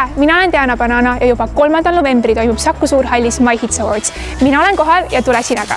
tere, mina olen Diana Banana ja juba kolmandal novembril toimub Saku Suurhallis My Hits Awards. mina olen kohal ja tule sina ka.